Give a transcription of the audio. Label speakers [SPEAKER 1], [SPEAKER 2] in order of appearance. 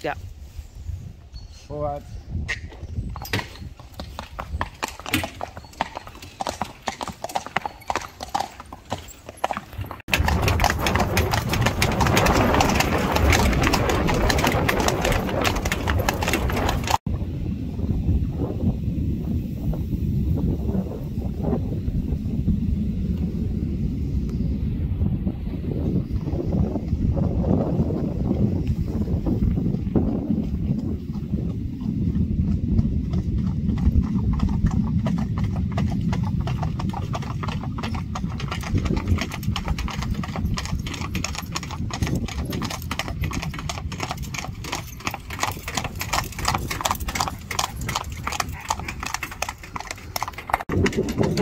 [SPEAKER 1] Ja.
[SPEAKER 2] Vooruit. Netjes. Oh. Bak aan.